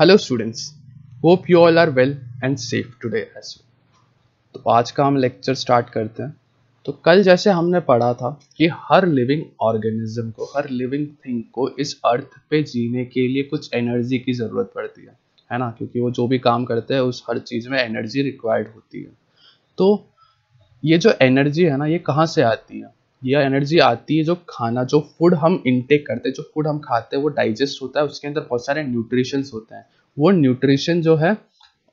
Hello students hope you all are well and safe today as तो आज का हम लेक्चर स्टार्ट करते हैं। तो कल जैसे हमने पढ़ा था कि हर लिविंग ऑर्गेनिज्म को, हर लिविंग थिंग को इस अर्थ पे जीने के लिए कुछ एनर्जी की ज़रूरत पड़ती है है ना? क्योंकि वो जो भी काम करते हैं, उस हर चीज़ में एनर्जी रिक्वायर्ड होती है। तो ये जो एनर्जी है ना, ये कहाँ से आती है? यह एनर्जी आती है जो खाना, जो फ़ूड हम इनटेक करते हैं, जो फ़ूड हम खाते हैं, वो डाइजेस्ट होता है, उसके अंदर बहुत सारे न्यूट्रिशंस होते हैं। वो न्यूट्रिशन जो है,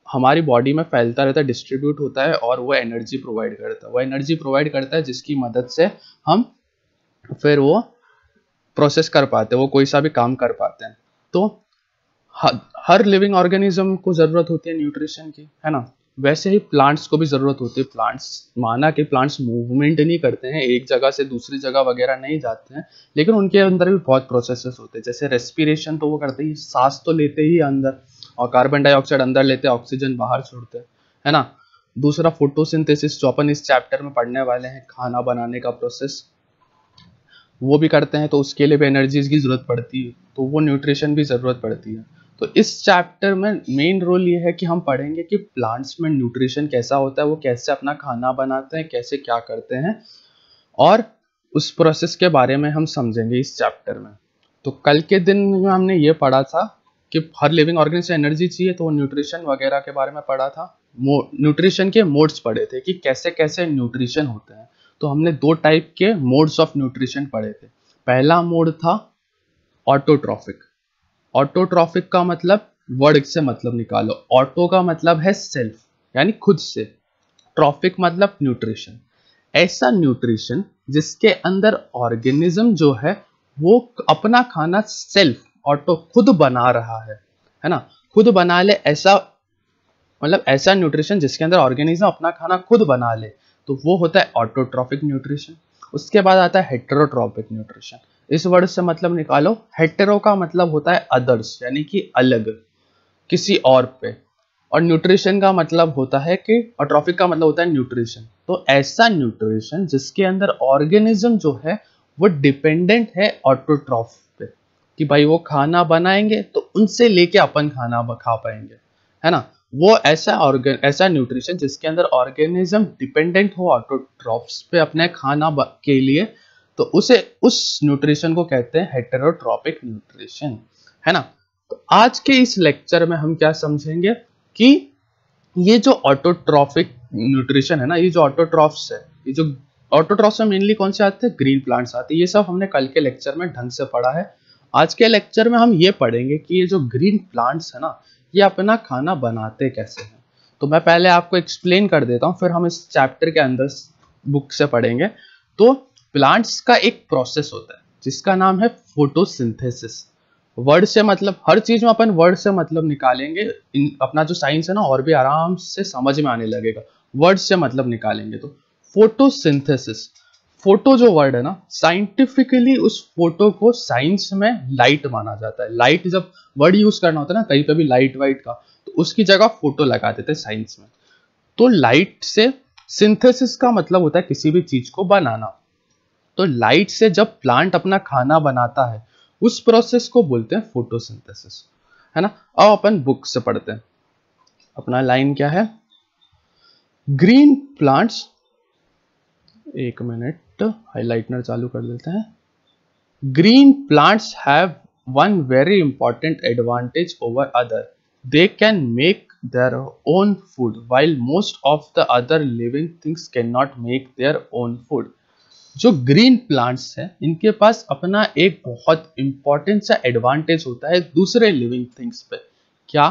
हमारी बॉडी में फैलता रहता है डिस्ट्रीब्यूट होता है और वो एनर्जी प्रोवाइड करता है। वो एनर्जी प्रोवाइड करता है जिसकी मदद से हम फिर वो प्रोसेस कर पाते हैं, वो कोई सा भी काम कर पाते हैं। तो हर लिविंग ऑर्गेनिज्म को ज़रूरत होती है न्यूट्रिशन की, है ना? वैसे ही प्लांट्स को भी ज़रूरत होती है। प्लांट्स माना कि प्लांट्स मूवमेंट नहीं करते हैं, एक जगह से दूसरी जगह वगैरह नहीं जाते हैं, लेकिन उनके अंदर भी बहुत प्रोसेसेस होते हैं। जैसे रेस्पिरेशन तो वो करते ही, सांस तो लेते ही अंदर। और कार्बन डाइऑक्साइड अंदर लेते हैं ऑक्सीजन बाहर छोड़ते, हैं है ना? दूसरा फोटोसिंथेसिस जो अपन इस चैप्टर में पढ़ने वाले हैं, खाना बनाने का प्रोसेस वो भी करते हैं तो उसके लिए भी एनर्जीज की ज़रूरत पड़ती है तो वो न्यूट्रिशन भी ज़रूरत पड़ती है। तो इस चैप्टर में मेन रोल ये है कि हम पढ़ेंगे कि प्लांट्स में न्यूट्रिशन कैसा होता है, वो कैसे अपना खाना बनाते हैं, कैसे क्या करते हैं, और उस प्रोसेस के बारे में हम समझेंगे इस चैप्टर में। तो कल के दिन में हमने ये पढ़ा था कि हर लिविंग ऑर्गेनिज्म एनर्जी चाहिए तो न्यूट्रिशन वगैरह के बारे में पढ़ा था। न्यूट्रिशन के मोड्स पढ़े थे कि कैसे कैसे न्यूट्रिशन होते हैं। तो हमने दो टाइप के मोड्स ऑफ़ न्यूट्रिशन पढ़े थे। पहला मोड था ऑटोट्रॉफिक ऑटोट्रॉफिक का मतलब वर्ड से मतलब निकालो। ऑटो का मतलब है सेल्फ यानी खुद से। ट्रॉफिक मतलब न्यूट्रिशन ऐसा न्यूट्रिशन जिसके अंदर ऑर्गेनिज्म जो है, वो अपना खाना सेल्फ ऑटो खुद बना रहा है है ना? खुद बना ले ऐसा मतलब ऐसा न्यूट्रिशन जिसके अंदर ऑर्गेनिज्म अपना खाना खुद बना ले तो वो होता है ऑटोट्रॉफिक न्यूट्रिशन उसके बाद आता है हेट्रोट्रॉपिक न्यूट्रिशन इस वर्ड से मतलब निकालो हेटेरो का मतलब होता है अदर्स यानी कि अलग, किसी और पे। और न्यूट्रिशन का मतलब होता है कि, और का मतलब होता है न्यूट्रिशन तो ऐसा न्यूट्रिशन जिसके अंदर ऑर्गेनिज्म जो है, वो डिपेंडेंट है ऑटोट्रॉफ पे। कि भाई वो खाना बनाएँगे तो उनसे लेके अपन खाना खा पाएँगे। है ना? वो ऐसा ऑर्गेन ऐसा न्यूट्रिशन जिसके अंदर ऑर्गेनिज्म डिपेंडेंट हो ऑटोट्रॉफ्स पे अपने खाना के लिए तो उसे, उस न्यूट्रिशन को कहते हैं हेटेरोट्रॉपिक न्यूट्रिशन है ना? तो आज के इस लेक्चर में हम क्या समझेंगे कि ये जो ऑटोट्रॉफिक न्यूट्रिशन है ना, ये जो ऑटोट्रॉफ्स है, ये जो ऑटोट्रॉफ्स में मेनली कौन से आते हैं? ग्रीन प्लांट्स आते हैं। ये सब हमने कल के लेक्चर में ढंग से पढ़ा है। आज के लेक्चर में हम ये पढ़ेंगे कि ये जो ग्रीन प्लांट्स है ना, ये अपना खाना बनाते कैसे हैं। तो मैं पहले आपको एक्सप्लेन कर देता हूँ, फिर हम इस चैप्टर के अंदर बुक से पढ़ेंगे। तो प्लांट्स का एक प्रोसेस होता है, जिसका नाम है फोटोसिंथेसिस वर्ड से मतलब हर चीज़ में अपन वर्ड से मतलब निकालेंगे अपना जो साइंस है ना, और भी आराम से समझ में आने लगेगा। वर्ड से मतलब निकालेंगे तो फोटोसिंथेसिस फ़ोटो जो वर्ड है ना साइंटिफिकली उस फ़ोटो को साइंस में लाइट माना जाता है। लाइट जब वर्ड यूज़ करना होता है ना, कहीं पे भी लाइट वाइट का तो उसकी जगह फ़ोटो लगा देते हैं साइंस में। तो लाइट से सिंथेसिस का मतलब होता है किसी भी चीज़ को बनाना। तो लाइट से जब प्लांट अपना खाना बनाता है, उस प्रोसेस को बोलते हैं फोटोसिंथेसिस है ना? अब अपन बुक से पढ़ते हैं। अपना लाइन क्या है? ग्रीन प्लांट्स एक मिनट हाइलाइटनर चालू कर देते हैं। Green plants have one very important advantage over other they can make their own food while most of the other living things can not make their own food जो green plants हैं, इनके पास अपना एक बहुत इंपॉर्टेंट सा advantage होता है दूसरे लिविंग थिंग्स पे। क्या?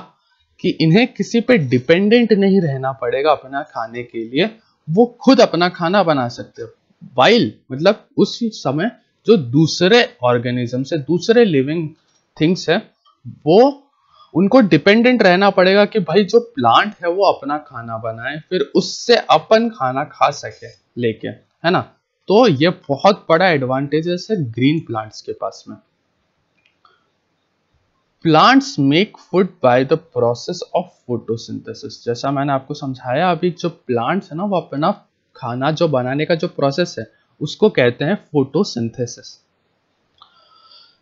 कि इन्हें किसी पे डिपेंडेंट नहीं रहना पड़ेगा अपना खाने के लिए। वो खुद अपना खाना बना सकते हो। वाइल मतलब उस समय जो दूसरे ऑर्गेनिज्म से, दूसरे लिविंग थिंग्स है, वो उनको डिपेंडेंट रहना पड़ेगा कि भाई जो प्लांट है वो अपना खाना बनाए, फिर उससे अपन खाना खा सके लेके, है ना? तो ये बहुत बड़ा एडवांटेजेस है ग्रीन प्लांट्स के पास में। Plants make food by the process of photosynthesis जैसा मैंने आपको समझाया, अभी जो प्लांट्स है ना, वो अपना खाना, जो बनाने का जो प्रोसेस है, उसको कहते हैं photosynthesis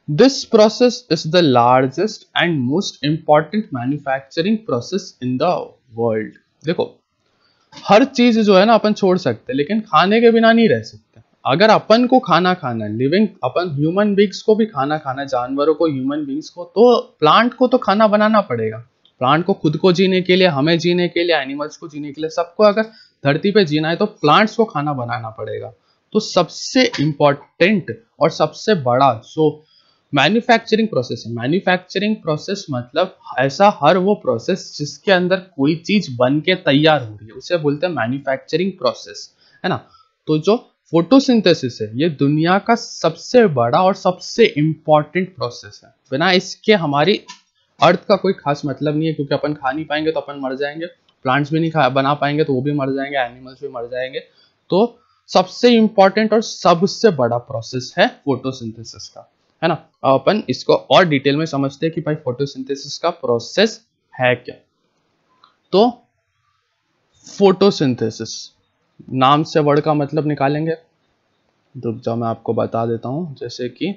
this process is the largest and most important manufacturing process in the world देखो, हर चीज़ जो है ना, अपन छोड़ सकते, लेकिन खाने के बिना नहीं रह सकते। अगर अपन को खाना खाना है लिविंग अपन ह्यूमन बींग्स को भी खाना खाना जानवरों को ह्यूमन बींग्स को तो प्लांट को तो खाना बनाना पड़ेगा। प्लांट को खुद को जीने के लिए, हमें जीने के लिए एनिमल्स को जीने के लिए, सबको अगर धरती पे जीना है तो प्लांट्स को खाना बनाना पड़ेगा। तो सबसे इंपॉर्टेंट और सबसे बड़ा जो मैन्युफैक्चरिंग प्रोसेस है। मैन्युफैक्चरिंग प्रोसेस मतलब ऐसा हर वो प्रोसेस जिसके अंदर कोई चीज़ बन के तैयार हो रही है, उसे बोलते हैं मैन्युफैक्चरिंग प्रोसेस है ना? तो जो फोटोसिंथेसिस है। ये दुनिया का सबसे बड़ा और सबसे इंपॉर्टेंट प्रोसेस है। बिना इसके हमारी अर्थ का कोई खास मतलब नहीं है, क्योंकि अपन खा नहीं पाएँगे तो अपन मर जाएँगे। प्लांट्स भी नहीं खा, बना पाएँगे तो वो भी मर जाएँगे एनिमल्स भी मर जाएँगे। तो सबसे इंपॉर्टेंट और सबसे बड़ा प्रोसेस है फोटोसिंथेसिस का। है ना? अब अपन इसको और डिटेल में समझते हैं कि भाई फोटोसिंथेसिस का प्रोसेस है क्या। तो फोटोसिंथेसिस नाम से वर्ड का मतलब निकालेंगे। रुक जाओ मैं आपको बता देता हूँ, जैसे कि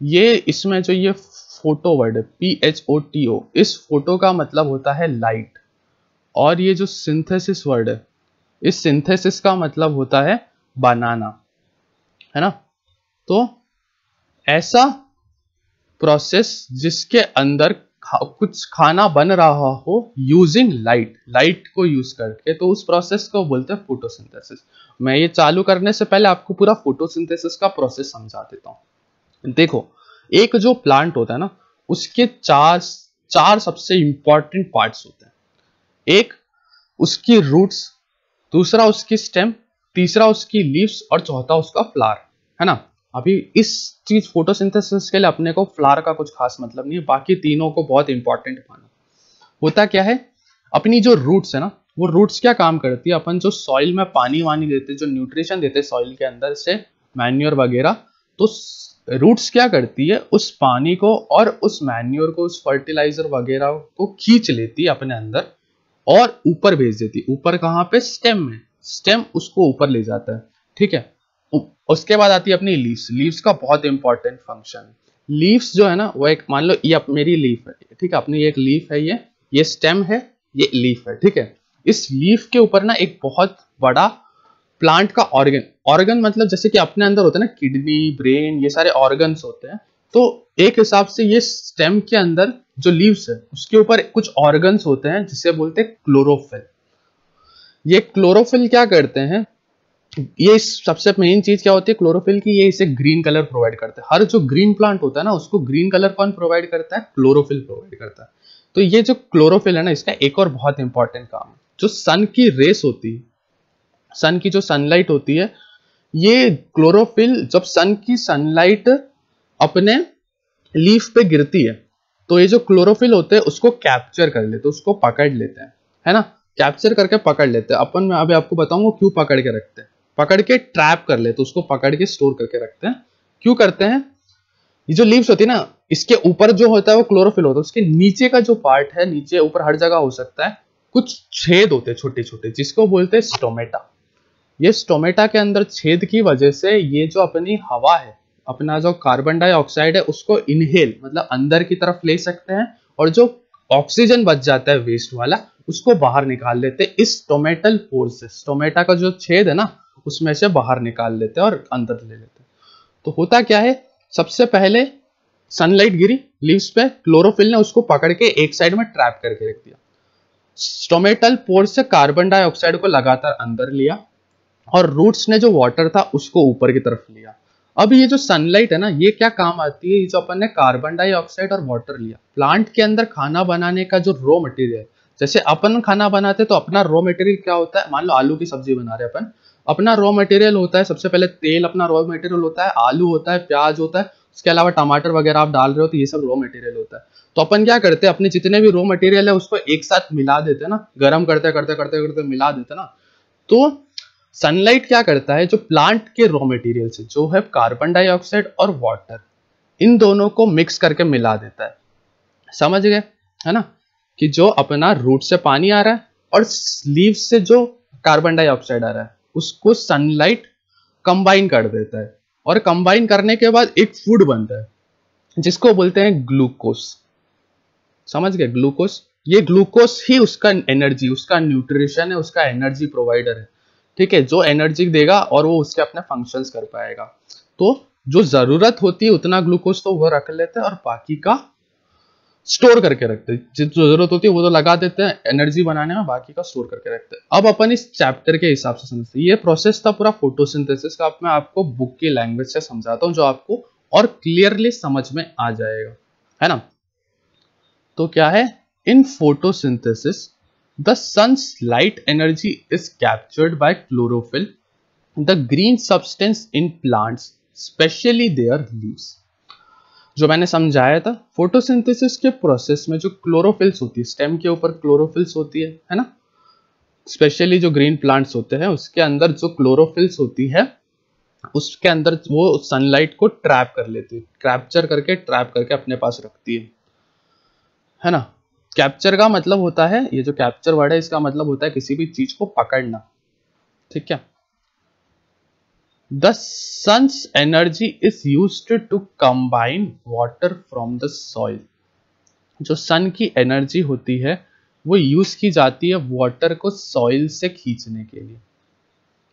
ये इसमें जो ये फ़ोटो वर्ड है P H O T O इस फ़ोटो का मतलब होता है लाइट और ये जो सिंथेसिस वर्ड है, इस सिंथेसिस का मतलब होता है बनाना है ना? तो ऐसा प्रोसेस जिसके अंदर कुछ खाना बन रहा हो यूजिंग लाइट लाइट को यूज़ करके तो उस प्रोसेस को बोलते हैं फोटोसिंथेसिस मैं ये चालू करने से पहले आपको पूरा फोटोसिंथेसिस का प्रोसेस समझा देता हूँ। देखो, एक जो प्लांट होता है ना, उसके चार चार सबसे इंपॉर्टेंट पार्ट्स होते हैं। एक, उसकी रूट्स दूसरा उसकी स्टेम तीसरा उसकी लीव्स और चौथा उसका फ्लावर है ना? अभी इस चीज़ फोटोसिंथेसिस के लिए अपने को फ्लावर का कुछ खास मतलब नहीं है, बाकी तीनों को बहुत इंपॉर्टेंट माना। होता क्या है? अपनी जो रूट्स है ना, वो रूट्स क्या काम करती है? अपन जो सॉइल में पानी वानी देते, जो न्यूट्रिशन देते सॉइल के अंदर से मैन्योर वगैरह तो रूट्स क्या करती है? उस पानी को और उस मैन्योर को, उस फर्टिलाइज़र वगैरह को खींच लेती है अपने अंदर और ऊपर भेज देती ऊपर कहाँ पे? स्टेम में। स्टेम उसको ऊपर ले जाता है। ठीक है? उसके बाद आती है अपनी लीव्स लीव्स का बहुत इंपॉर्टेंट फ़ंक्शन लीव्स जो है ना, वो एक, मान लो, ये मेरी लीफ है, ठीक है? अपनी एक लीफ है ये ये स्टेम है, ये लीफ है, ठीक है? इस लीफ के ऊपर ना एक बहुत बड़ा प्लांट का ऑर्गन ऑर्गन मतलब जैसे कि अपने अंदर होता है ना किडनी ब्रेन ये सारे ऑर्गन्स होते हैं तो एक हिसाब से ये स्टेम के अंदर जो लीव्स है, उसके ऊपर कुछ ऑर्गन्स होते हैं, जिसे बोलते हैं क्लोरोफिल ये क्लोरोफिल क्या करते हैं? ये सबसे मेन चीज़ क्या होती है? क्लोरोफिल की ये इसे ग्रीन कलर प्रोवाइड करता है। हर जो ग्रीन प्लांट होता है ना, उसको ग्रीन कलर कौन प्रोवाइड करता है? क्लोरोफिल प्रोवाइड करता है। तो ये जो क्लोरोफिल है ना, इसका एक और बहुत इंपॉर्टेंट काम है। जो सन की रेस होती है सन की जो सनलाइट होती है, ये क्लोरोफिल जब सन की सनलाइट अपने लीफ पे गिरती है तो ये जो क्लोरोफिल होते हैं, उसको कैप्चर कर लेते हैं, उसको पकड़ लेते हैं। है ना? कैप्चर करके पकड़ लेते हैं। अपन, मैं अभी आपको बताऊँगा क्यों पकड़ के रखते हैं। पकड़ के ट्रैप कर लेते उसको पकड़ के स्टोर करके रखते हैं। क्यों करते हैं? ये जो लीव्स होती है ना, इसके ऊपर जो होता है वो क्लोरोफिल होता है, उसके नीचे का जो पार्ट है, नीचे ऊपर हर जगह हो सकता है, कुछ छेद होते हैं छोटे छोटे जिसको बोलते हैं स्टोमेटा ये स्टोमेटा के अंदर छेद की वजह से ये जो अपनी हवा है, अपना जो कार्बन डाइऑक्साइड है, उसको इनहेल मतलब अंदर की तरफ़ ले सकते हैं, और जो ऑक्सीजन बच जाता है वेस्ट वाला, उसको बाहर निकाल लेते हैं, इस टोमेटल पोर से। टोमेटा का जो छेद है ना उसमें से बाहर निकाल लेते हैं और अंदर ले लेते हैं। तो होता क्या है? सबसे पहले सनलाइट गिरी लीव्स पे क्लोरोफिल ने उसको पकड़ के एक साइड में ट्रैप करके रख दिया। स्टोमेटल पोर से कार्बन डाइऑक्साइड को लगातार अंदर लिया और रूट्स ने जो वाटर था उसको ऊपर की तरफ़ लिया। अब ये जो सनलाइट है ना, ये क्या काम आती है? ये जो अपन ने कार्बन डाइऑक्साइड और वाटर लिया। प्लांट के अंदर खाना बनाने का जो रॉ मटेरियल जैसे अपन खाना बनाते तो अपना रॉ मटेरियल क्या होता है? मान लो आलू की सब्ज़ी बना रहे अपन अपना रॉ मटेरियल होता है, सबसे पहले तेल अपना रॉ मटेरियल होता है, आलू होता है, प्याज होता है, उसके अलावा टमाटर वगैरह आप डाल रहे हो तो ये सब रॉ मटेरियल होता है। तो अपन क्या करते हैं, अपने जितने भी रॉ मटेरियल है उसको एक साथ मिला देते हैं ना, गर्म करते करते करते करते मिला देते ना। तो सनलाइट क्या करता है, जो प्लांट के रॉ मटेरियल से जो है कार्बन डाइऑक्साइड और वाटर इन दोनों को मिक्स करके मिला देता है। समझ गए? है ना? कि जो अपना रूट से पानी आ रहा है और लीव से जो कार्बन डाइऑक्साइड आ रहा है। उसको सनलाइट कंबाइन कर देता है। और कंबाइन करने के बाद एक फ़ूड बनता है, जिसको बोलते हैं ग्लूकोस समझ गए? ग्लूकोस ये ग्लूकोस ही उसका एनर्जी उसका न्यूट्रिशन है, उसका एनर्जी प्रोवाइडर है। ठीक है? जो एनर्जी देगा और वो उसके अपने फ़ंक्शंस कर पाएगा। तो जो ज़रूरत होती है, उतना ग्लूकोज तो वह रख लेते हैं और बाकी का स्टोर करके रखते हैं। जितनी ज़रूरत होती है, वो तो लगा देते हैं, एनर्जी बनाने में बाकी का स्टोर करके रखते हैं। अब अपन इस चैप्टर के हिसाब से समझते हैं। ये प्रोसेस था पूरा फोटोसिंथेसिस का मैं आपको बुक की लैंग्वेज से समझाता हूँ, जो आपको और क्लियरली समझ में आ जाएगा। है ना? तो क्या है? In photosynthesis the sun's light energy is captured by chlorophyll the green substance in plants specially their leaves जो मैंने समझाया था फोटोसिंथेसिस के प्रोसेस में जो क्लोरोफिल्स होती है स्टेम के ऊपर क्लोरोफिल्स होती है है ना? स्पेशली जो ग्रीन प्लांट्स होते हैं, उसके अंदर जो क्लोरोफिल्स होती है, उसके अंदर वो सनलाइट को ट्रैप कर लेती है कैप्चर करके ट्रैप करके अपने पास रखती है है ना? कैप्चर का मतलब होता है, ये जो कैप्चर वर्ड है, इसका मतलब होता है किसी भी चीज़ को पकड़ना, ठीक है The sun's energy is used to combine water from the soil. जो सन की एनर्जी होती है, वो यूज़ की जाती है वाटर को सॉइल से खींचने के लिए।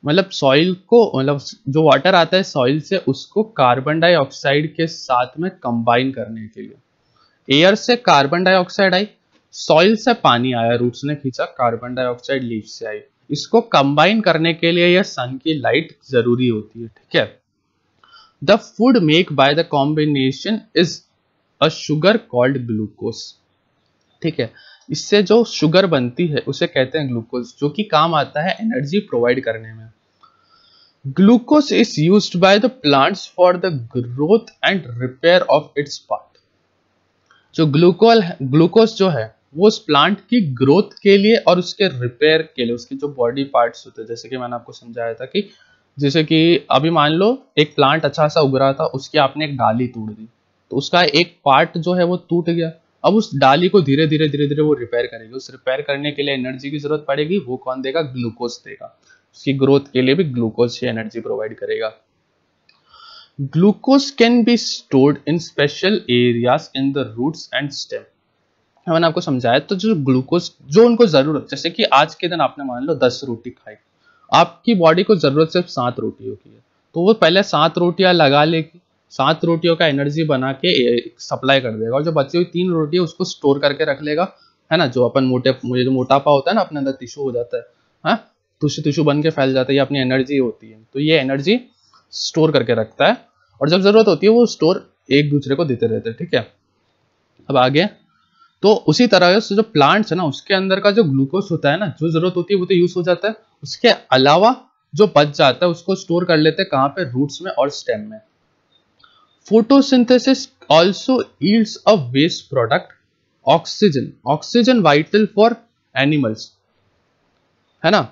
मतलब सॉइल को मतलब जो वाटर आता है सॉइल से, उसको कार्बन डाइऑक्साइड के साथ में कंबाइन करने के लिए। एयर से कार्बन डाइऑक्साइड आई सॉइल से पानी आया रूट्स ने खींचा कार्बन डाइऑक्साइड लीव से आई। इसको कंबाइन करने के लिए यह सन की लाइट ज़रूरी होती है, ठीक है? The food make by the combination is a sugar called glucose ठीक है? इससे जो शुगर बनती है, उसे कहते हैं ग्लूकोज जो कि काम आता है एनर्जी प्रोवाइड करने में। Glucose is use by the plants for the growth and repair of its part जो ग्लूकोल ग्लूकोज जो है वो उस प्लांट की ग्रोथ के लिए और उसके रिपेयर के लिए, उसके जो बॉडी पार्ट्स होते हैं, जैसे कि मैंने आपको समझाया था कि, जैसे कि अभी मान लो एक प्लांट अच्छा सा उग रहा था, उसकी आपने एक डाली तोड़ दी तो उसका एक पार्ट जो है वो टूट गया। अब उस डाली को धीरे धीरे धीरे धीरे वो रिपेयर करेगी। उस रिपेयर करने के लिए एनर्जी की ज़रूरत पड़ेगी, वो कौन देगा? ग्लूकोज देगा। उसकी ग्रोथ के लिए भी ग्लूकोज ही एनर्जी प्रोवाइड करेगा। Glucose can be stored in special areas in the roots and stem मैंने आपको समझाया तो जो ग्लूकोज, जो उनको ज़रूरत, जैसे कि आज के दिन आपने मान लो दस रोटी खाई, आपकी बॉडी को ज़रूरत सिर्फ़ सात रोटियों की है तो वो पहले सात रोटियाँ लगा लेगी, सात रोटियों का एनर्जी बना के सप्लाई कर देगा, और जो बची हुई तीन रोटी है उसको स्टोर करके रख लेगा, है ना, जो अपन मोटे, मुझे जो मोटापा होता है ना, अपने अंदर टिश्यू हो जाता है हाँ टिश्यू टिश्यू बन के फैल जाता है, ये अपनी एनर्जी होती है तो ये एनर्जी स्टोर करके रखता है, और जब ज़रूरत होती है वो स्टोर एक दूसरे को देते रहते हैं, ठीक है? अब आगे तो उसी तरह से जो प्लांट्स है ना, उसके अंदर का जो ग्लूकोज होता है ना, जो ज़रूरत होती है वो तो यूज़ हो जाता है। उसके अलावा जो बच जाता है, उसको स्टोर कर लेते हैं कहाँ पे? रूट्स में और स्टेम में। Photosynthesis also yields a waste product oxygen oxygen vital for animals है ना?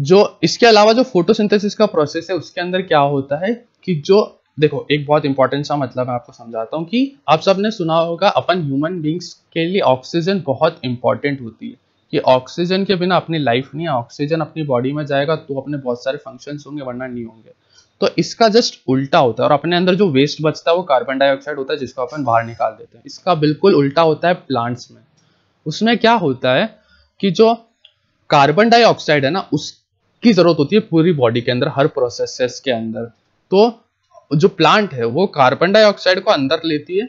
जो, इसके अलावा जो फोटोसिंथेसिस का प्रोसेस है, उसके अंदर क्या होता है कि जो देखो, एक बहुत इंपॉर्टेंट सा मतलब मैं आपको समझाता हूँ कि आप सबने सुना होगा, अपन ह्यूमन बींग्स के लिए ऑक्सीजन बहुत इंपॉर्टेंट होती है। कि ऑक्सीजन के बिना अपनी लाइफ नहीं है ऑक्सीजन अपनी बॉडी में जाएगा तो अपने बहुत सारे फ़ंक्शन होंगे, वरना नहीं होंगे। तो इसका जस्ट उल्टा होता है और अपने अंदर जो वेस्ट बचता है वो कार्बन डाइऑक्साइड होता है, जिसको अपन बाहर निकाल देते हैं। इसका बिल्कुल उल्टा होता है प्लांट्स में। उसमें क्या होता है कि जो कार्बन डाइऑक्साइड है ना, उसकी ज़रूरत होती है पूरी बॉडी के अंदर, हर प्रोसेस के अंदर। तो जो प्लांट है, वो कार्बन डाइऑक्साइड को अंदर लेती है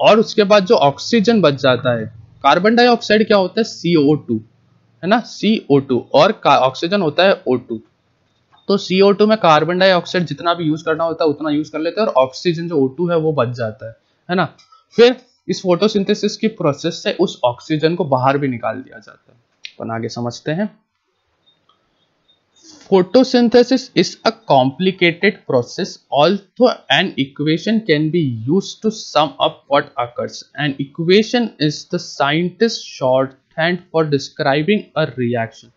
और उसके बाद जो ऑक्सीजन बच जाता है कार्बन डाइऑक्साइड क्या होता है? CO2 है ना? CO2 और ऑक्सीजन होता है O2 तो CO2 में कार्बन डाइऑक्साइड जितना भी यूज़ करना होता है, उतना यूज़ कर लेते हैं और ऑक्सीजन जो O2 है, वो बच जाता है है ना? फिर इस फोटोसिंथेसिस की प्रोसेस से उस ऑक्सीजन को बाहर भी निकाल दिया जाता है। अपन आगे समझते हैं। Photosynthesis is a complicated process, although an equation can be used to sum up what occurs. An equation is the scientist's shorthand for describing a reaction.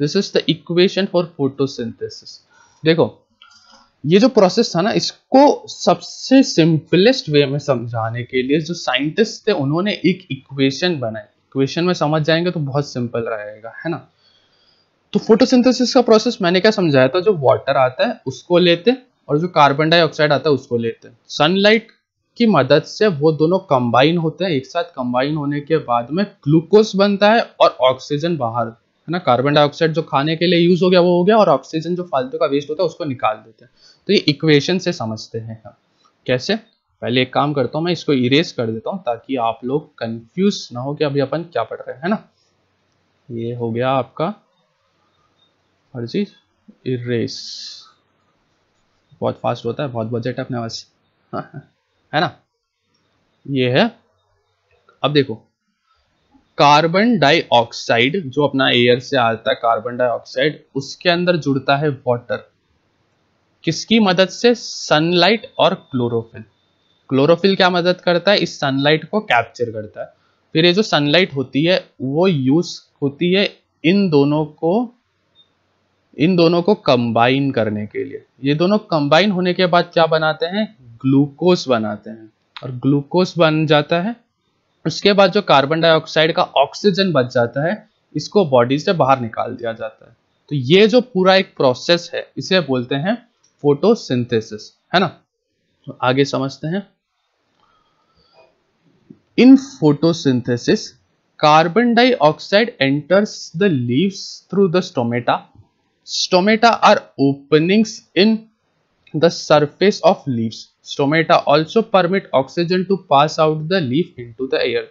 This is the equation for photosynthesis. देखो ये जो process था ना इसको सबसे simplest way में समझाने के लिए जो साइंटिस्ट थे उन्होंने एक इक्वेशन बनाई इक्वेशन में समझ जाएँगे तो बहुत सिंपल रहेगा है ना तो फोटोसिंथेसिस का प्रोसेस मैंने क्या समझाया था? जो वाटर आता है, उसको लेते हैं और जो कार्बन डाइऑक्साइड आता है, उसको लेते हैं। सनलाइट की मदद से वो दोनों कंबाइन होते हैं। एक साथ कंबाइन होने के बाद में ग्लूकोज बनता है और ऑक्सीजन बाहर, है ना? कार्बन डाइऑक्साइड जो खाने के लिए यूज़ हो गया, वो हो गया और ऑक्सीजन जो फालतू का वेस्ट होता है, उसको निकाल देते हैं। तो ये इक्वेशन से समझते हैं हम। कैसे? पहले एक काम करता हूँ, मैं इसको इरेज कर देता हूँ ताकि आप लोग कंफ्यूज ना हो कि अभी अपन क्या पढ़ रहे हैं ना? ये हो गया आपका हर चीज़ इरेज बहुत फास्ट होता है, बहुत बजट है अपने पास। है ना? ये है। अब देखो कार्बन डाइऑक्साइड जो अपना एयर से आता है कार्बन डाइऑक्साइड उसके अंदर जुड़ता है वाटर किसकी मदद से? सनलाइट और क्लोरोफिल क्लोरोफिल क्या मदद करता है? इस सनलाइट को कैप्चर करता है। फिर ये जो सनलाइट होती है, वो यूज़ होती है इन दोनों को इन दोनों को कंबाइन करने के लिए। ये दोनों कंबाइन होने के बाद क्या बनाते हैं? ग्लूकोज बनाते हैं। और ग्लूकोज बन जाता है, उसके बाद जो कार्बन डाइऑक्साइड का ऑक्सीजन बच जाता है, इसको बॉडी से बाहर निकाल दिया जाता है। तो ये जो पूरा एक प्रोसेस है, इसे बोलते हैं फोटोसिंथेसिस है ना? तो आगे समझते हैं। In photosynthesis carbon dioxide enters the leaves through the stomata stomata are openings in the surface of leaves. Stomata also permit oxygen to pass out the leaf into the air.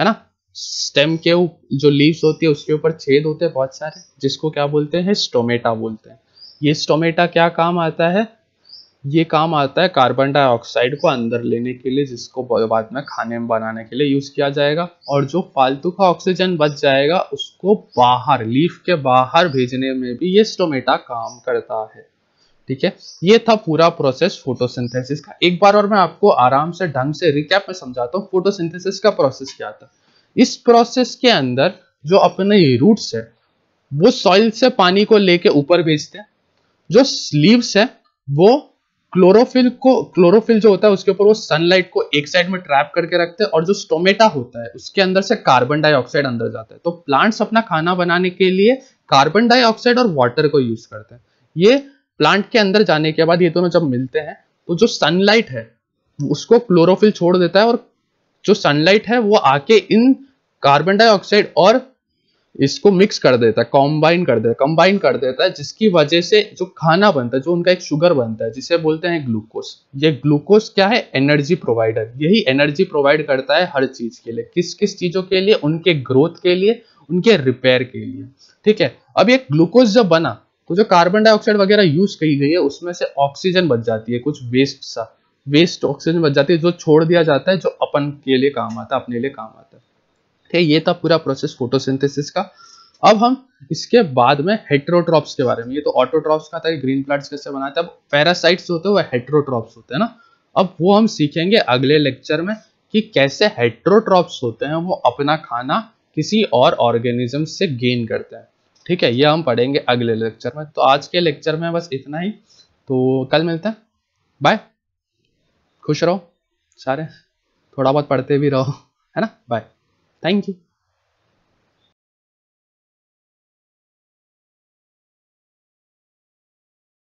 है ना? Stem के जो leaves होती है, उसके ऊपर छेद होते हैं बहुत सारे, जिसको क्या बोलते हैं? स्टोमेटा बोलते हैं। ये स्टोमेटा क्या काम आता है? ये काम आता है कार्बन डाइऑक्साइड को अंदर लेने के लिए, जिसको बाद में खाने में बनाने के लिए यूज़ किया जाएगा। और जो फालतू का ऑक्सीजन बच जाएगा, उसको बाहर लीफ के बाहर भेजने में भी ये स्टोमेटा काम करता है। ठीक है? ये था पूरा प्रोसेस फोटोसिंथेसिस का। एक बार और मैं आपको आराम से ढंग से रिकैप में समझाता हूँ फोटोसिंथेसिस का प्रोसेस क्या था। इस प्रोसेस के अंदर जो अपने रूट्स है, वो सॉइल से पानी को लेके ऊपर भेजते हैं। जो स्लीव्स है, वो क्लोरोफिल को, क्लोरोफिल जो होता है, उसके ऊपर वो सनलाइट को एक साइड में ट्रैप करके रखते हैं और जो स्टोमेटा होता है, उसके अंदर से कार्बन डाइऑक्साइड अंदर जाता है। तो प्लांट्स अपना खाना बनाने के लिए कार्बन डाइऑक्साइड और वाटर को यूज़ करते हैं। ये प्लांट के अंदर जाने के बाद ये दोनों जब मिलते हैं तो जो सनलाइट है, उसको क्लोरोफिल छोड़ देता है और जो सनलाइट है, वो आके इन कार्बन डाइऑक्साइड और इसको मिक्स कर देता है कॉम्बाइन कर देता है कंबाइन कर देता है, जिसकी वजह से जो खाना बनता है, जो उनका एक शुगर बनता है, जिसे बोलते हैं ग्लूकोज ये ग्लूकोज क्या है? एनर्जी प्रोवाइडर यही एनर्जी प्रोवाइड करता है हर चीज़ के लिए, किस किस चीज़ों के लिए? उनके ग्रोथ के लिए, उनके रिपेयर के लिए। ठीक है? अब ये ग्लूकोज जब बना तो जो कार्बन डाइऑक्साइड वगैरह यूज़ की गई है, उसमें से ऑक्सीजन बच जाती है, कुछ वेस्ट सा। वेस्ट ऑक्सीजन बच जाती है, जो छोड़ दिया जाता है, जो अपन के लिए काम आता है, अपने लिए काम आता है। ठीक ये था पूरा प्रोसेस फोटोसिंथेसिस का। अब हम इसके बाद में हेट्रोट्रॉप्स के बारे में, ये तो ऑटोट्रॉप्स का था ग्रीन प्लांट्स कैसे बनाते हैं? अब पैरासाइट्स होते हैं, वो हेट्रोट्रॉप्स होते हैं ना? अब वो हम सीखेंगे अगले लेक्चर में कि कैसे हेट्रोट्रॉप्स होते हैं, वो अपना खाना किसी और ऑर्गेनिज्म से गेन करते हैं। ठीक है, ये हम पढ़ेंगे अगले लेक्चर में। तो आज के लेक्चर में बस इतना ही। तो कल मिलते हैं। बाय खुश रहो। सारे, थोड़ा बहुत पढ़ते भी रहो। है ना? Bye thank you